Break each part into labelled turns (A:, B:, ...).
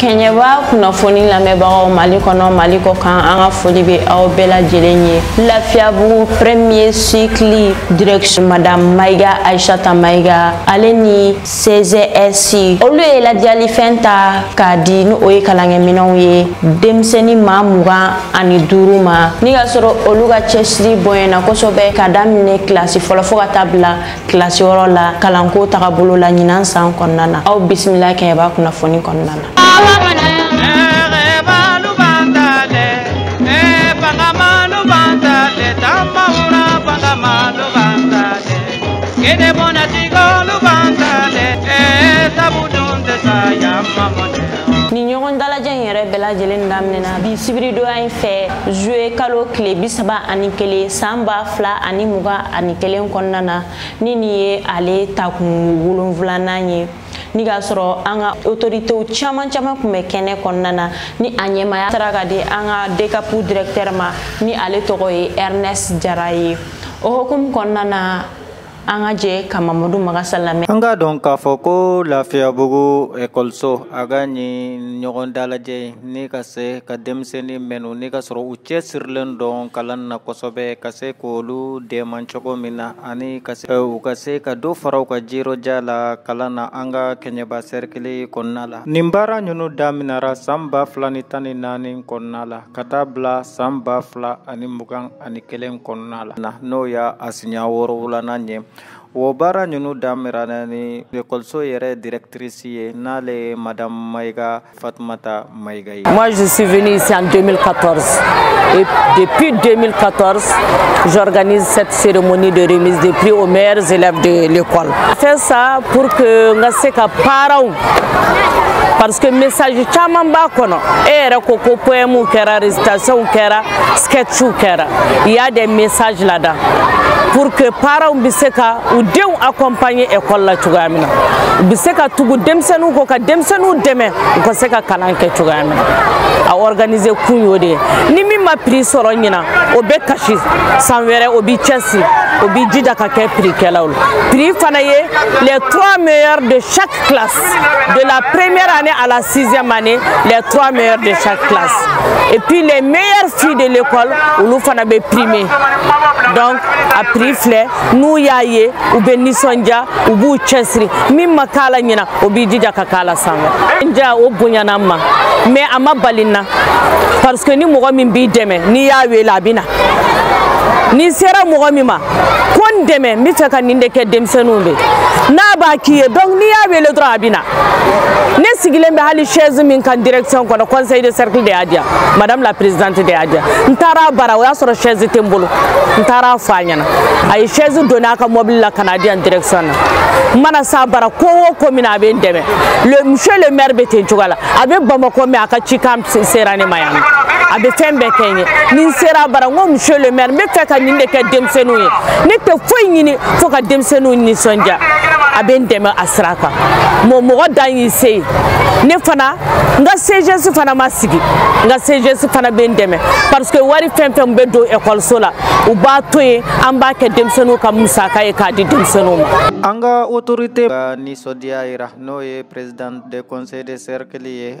A: kɛɲɛba kunnafoni lamɛnbagaw mali kɔnɔ mali kɔ kan an ka foli bɛ aw bɛɛ lajɛlen ye lafiyabugu premier cycle direction madame mayiga aishata mayiga ale ni czs olu ye ladiyalifɛn ta k'a di ni o ye kalankɛminɛnw ye denmisɛnni maa mugan ani duuru ma ni ka sɔrɔ olu ka cɛsiri bonyana kosɛbɛ ka daminɛ kilasi fɔlɔ fo ka taa bila kilasi wɔrɔ la kalanko taga bolo la ɲinan san kɔnɔna na aw bisimila kɛɲɛba kunnafoni kɔnɔna na
B: Kene bona tigolu bantale, eh, sabu dun te sa ya mamone.
A: ni ɲɔgɔn dalajɛ in yɛrɛ bɛɛ lajɛlen daminɛna bi sibiridonya in fɛ zuwe kalo tile bi saba ani kelen san ba fila ani mugan ani kelen kɔnɔna na ni nin ye ale takun wolonfulanan ye ni k'a sɔrɔ an ka otoritew caman caman tun bɛ kɛnɛ kɔnɔna na ni a ɲɛmaya taara ka di an ka dekapu dirɛktɛrɛ ma ni ale tɔgɔ ye ernest jara ye o hokumu kɔnɔna na an ka jɛ ka mamadu magasa lamɛn
C: an k'a dɔn k'a fɔ ko lafiyabugu ekɔliso a ka nin ɲɔgɔn dalajɛ ye ni ka se ka denmisɛnnin mɛnu ni ka sɔrɔ u cɛ sirilen dɔn kalan na kosɛbɛ ka se k'olu dɛmɛ cogo min na ani ka se u ka se ka dɔ fara u ka jirɔja la kalan na an ka kɛɲɛba sɛrikili kɔnɔna la nin baara ninnu daminɛra san ba fila ni tan ni naani kɔnɔna la ka taa bila san ba fila ani mugan ani kelen kɔnɔna la na n'o y'a a siɲɛ wɔɔrɔwulanan ye o baara ninnu daminɛna ni lekɔliso yɛrɛ directrice ye n'ale ye madame mayiga fatumata mayiga ye
D: moi je suis venu ici en 2014 et depuis 2014 j'organise cette cérémonie de remise des prix aux meilleurs élèves de l'école fait ça pour que nga se ka parents parce que message caman b'a kɔnɔ e yɛrɛ ko ko poème kɛra récitation kɛra sketch kɛra il y a des messages là-dedans pour que parents bɛ se ka u denw accompagner école la cogoya min na u bɛ se ka tugu denmisɛnninw kɔ ka denmisɛnninw dɛmɛ u ka se ka kalan kɛ cogoya min na a organiser kun y'o de ye ni min ma prix sɔrɔ ɲinan o bɛ kasi san wɛrɛ o b'i cɛsiri o b'i jija ka kɛ prix kɛlaw la Prix fana ye les trois meilleurs de chaque classe de la première année à la sixième année les trois meilleurs de chaque classe et puis les meilleures filles de l'école olu fana bɛ primer donc a prix filɛ n'u y'a ye u bɛ nisɔndiya u b'u cɛsiri min ma k'a la ɲina o b'i jija ka k'a la sanfɛ n ja o bonyana n ma mais a ma bali n na parce que ni mɔgɔ min b'i dɛmɛ n'i y'a wele a bɛ na n'i sera mɔgɔ min ma ko n dɛmɛ n bɛ fɛ ka nin de kɛ denmisɛnninw bɛ n'a b'a k'i ye donc n'i y'a wele dɔrɔn a bɛ na ne sigilen bɛ hali chaise min kan direction kɔnɔ conseil de cercle de y'a diya madame la présidente de y'a diya n taara a bara o y'a sɔrɔ chaise tɛ n bolo n taara a fɔ a ɲɛna a ye chaise donni a ka mɔbili la ka n'a di yan direction na n mana s'a bara ko o ko min na a bɛ n dɛmɛ le monsieur le maire bɛ ten cogoya la a bɛ bamakɔ mɛ a ka cikan sera ne ma yan a bɛ fɛn bɛɛ kɛ n ye ni n sera bara n ko monsieur le maire n bɛ fɛ ka nin de kɛ denmisɛnninw ye ne tɛ foyi ɲini fo ka denmisɛnninw nisɔndiya a bɛ n dɛmɛ a sira kan mɔ mɔgɔ dan y'i se ye ne fana n ka cgs fana ma sigi n ka cgs fana bɛ n dɛmɛ parce que wari fɛn fɛn bɛ don ekɔliso la u b'a to yen an b'a kɛ denmisɛnninw ka musaka ye k'a di denmisɛnninw ma.
C: an ka autorité ka nisɔndiya jira n'o ye président de conseil de cercle ye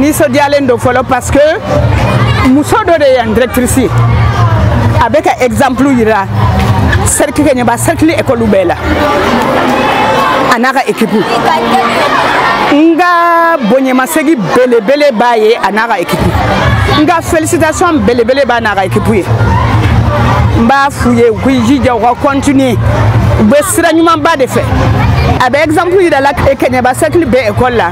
E: nisɔndiyalen don
F: fɔlɔ parce que muso dɔ de yan directrice ye a bɛ ka exemple yira cercle kɛ ɲɛba cercle école bɛɛ la a n'a ka équipe n ka bonyamasegi belebele b'a ye a n'a ka équipe n ka félicitation belebele b'a n'a ka équipe ye n b'a f'u ye u k'i jija u ka continuer u bɛ sira ɲumanba de fɛ a bɛ exemple yira la kɛɲɛba cercle bɛɛ école la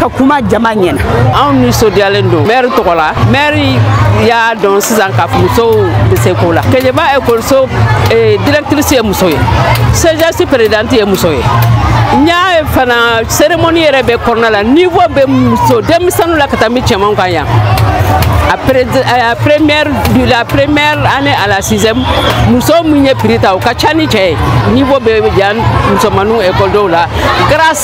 F: ka kuma jama ɲɛna
B: anw nisɔndiyalen don mɛri tɔgɔ la mɛri y'a dɔn sisan ka musow bɛ se ko la kɛɲɛba ekɔliso eh, directrice ye muso ye sejasi perezidanti ye muso ye n y'a ye fana seremoni yɛrɛ bɛ kɔnɔna la nivo bɛ muso denmisɛnninw la ka taa mi cɛmanw kan yan a eh, première de la première année à la sixième muso min ye prix ta o ka ca ni cɛ ye nivo bɛ yan musomaninw ekɔlidenw la grâce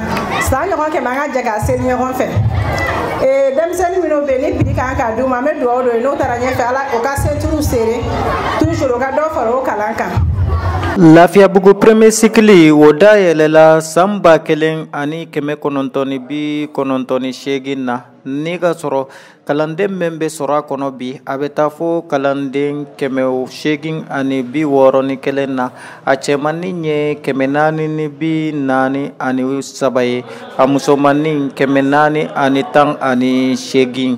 G: san ɲɔgɔn kɛmɛ an ka jɛ ka seli ɲɔgɔn fɛ ee denmisɛnnin minnu bɛ ni piri kan ka d'u ma an bɛ dugawu don ye n'o taara ɲɛfɛ ala o ka seturu seere toujours o ka dɔ fara o kalan kan
C: lafiyabugu premier sikili o dayɛlɛla san ba kelen ani kɛmɛ kɔnɔntɔn ni bi kɔnɔntɔn ni seegin na ne ka sɔrɔ kalanden min bɛ sɔrɔ a kɔnɔ bi a bɛ taa fo kalanden kɛmɛ seegin ani bi wɔɔrɔ ni kelen na a cɛmannin ye kɛmɛ naani ni bi naani ani saba ye a musomannin kɛmɛ naani ani tan ani seegin